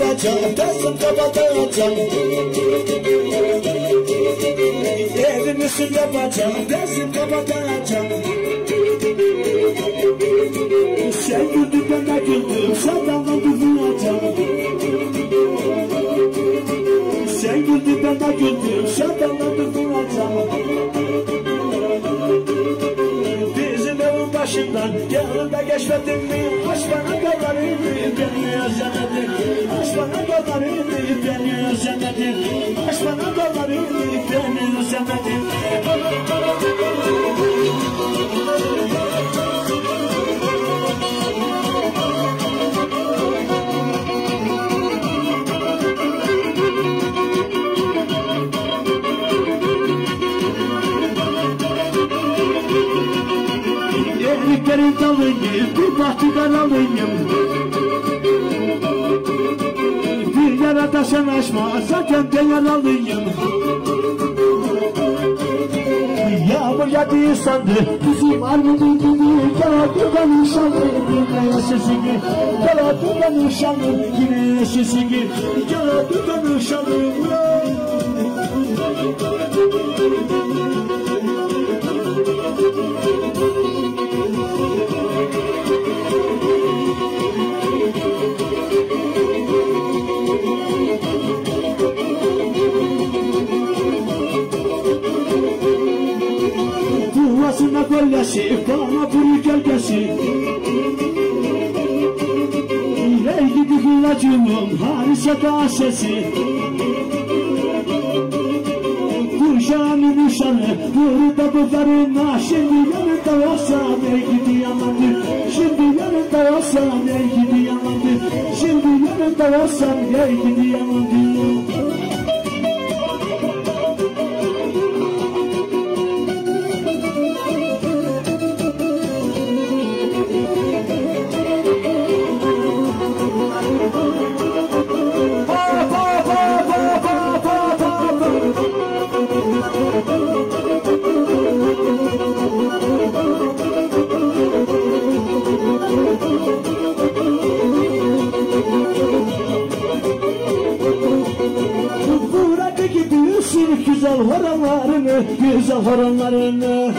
yapacağım, teslim kapatacağım. Evimi su yapacağım, teslim kapatacağım. Sen güldün ben de güldüm, senden duracağım. Sen güldün ben de güldüm, senden duracağım. Bizim evin başından yanında geçmedin mi? Aç bana kollarını beni özlemedin. Aç bana kollarını beni özlemedin. Aç bana kollarını beni özlemedin. Eriklerin dalıyım, bir bahçeden alayım. Açma, zaten de yaralıyım. Yağmur yağdığı sandı, bizim armudun gibi Yaratırdan inşallah, yine sesini Yaratırdan inşallah, yine sesini Yaratırdan inşallah Duasına bana buru gölgesi Ey gidi ilacımın harise da sesi Kuşağımın uşanı, burada buzlarına Şimdi yanında olsam ey gidi yalandır Şimdi yanında olsam ey gidi yalandır Şimdi yanında olsam ey gidi yalandır güzel horonlarını.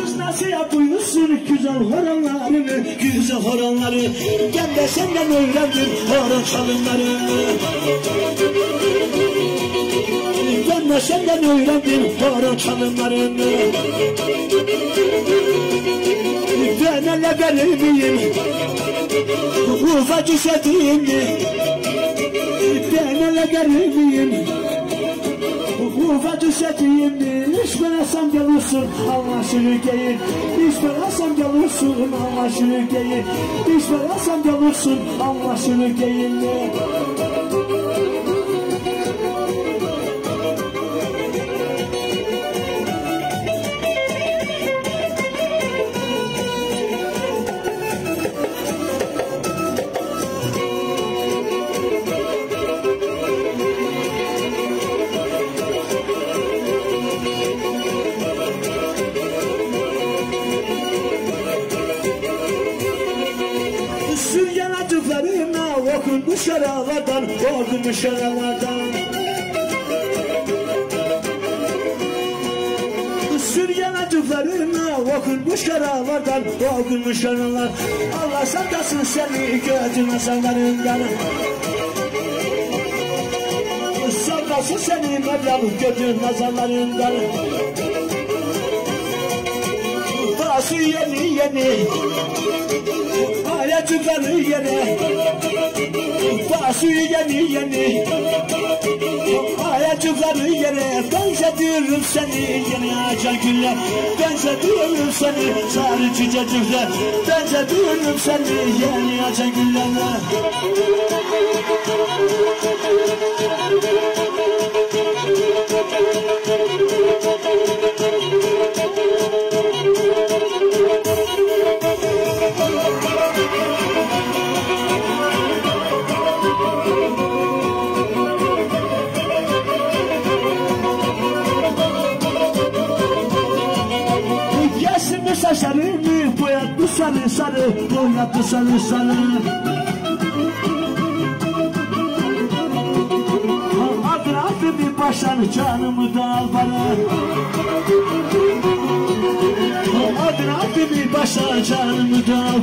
Kız nasıl yapıyorsun güzel horonlarını, güzel horonları. Ben de senden öğrendim horon çalımlarını. Ben de senden öğrendim horon çalımlarını. Ben ele verir miyim? Ufacık setiyimdi Gelir miyim Ufacık setiyimdi İş verasam gelirsin. Allah sürükeyin İş verasam gelirsin. Allah sürükeyin İş verasam gelirsin. Allah sürükeyin Sürgen atıklarına okunmuş yaralardan Okunmuş yaralardan. Sürgen atıklarına okunmuş yaralardan Okunmuş yaralar. Allah saklasın seni gözün asanlarından Saklasın seni Mevlam gözün nazarlarından Bası yeni yeni. Ayacıkları yere Bası yeni yeni. Ayacıkları yere Benzetiyorum seni yeni ağaca gülle Benzetiyorum seni sarı çiçecikle Benzetiyorum seni yeni ağaca güllere Gelsin mi saçlarını boyat bu sarı sarı boyadı sarı sarı Adı adı bir başlar canımı da al bana. Adı adı bir başlar canımı da al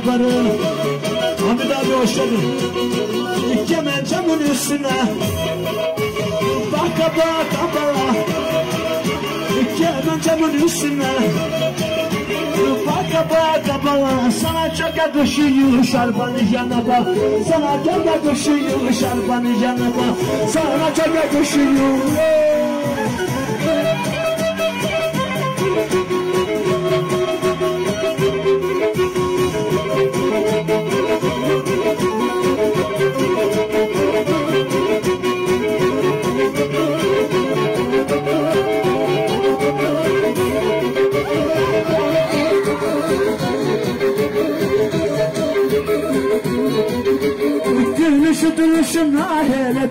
Hamid abi hoş geldin. Kemer camın üstüne. Baka baka baka. Kemer camın üstüne Baka baka Sana çok yakışıyor şarbanı yana bak. Sana çok yakışıyor şarbanı yana bak. Sana çok yakışıyor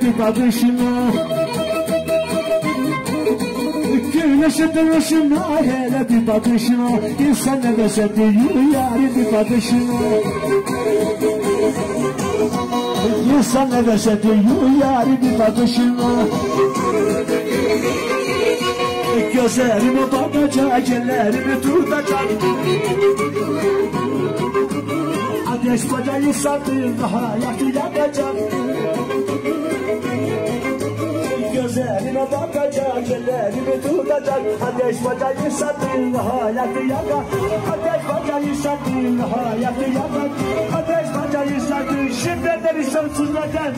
hele bir bakışına Gülüşü duruşuna hele bir bakışına İnsan ne dese diyor yari bir bakışına İnsan ne dese diyor yari bir bakışına Gözlerime bakacak, ellerimi tutacak. Ateş bacayı sattığında hayatı yakacak Gözlerime bakacak, ellerimi tutacak Ateş bacayı sattığında hayatı yakar Ateş bacayı sattığında hayatı yakar Ateş bacayı sattığında Şimdiden sonsuzlardan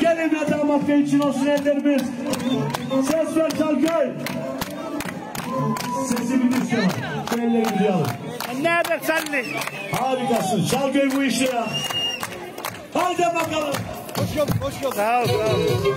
Gelin ve damat bey için olsun ellerimiz Ses ver Çalgöy Sesi bilirsin Ellerimizi duyalım Nerede senlik? Harikasın. Çalgöy bu işe ya. Haydi bakalım. Push your, push your. Down, down.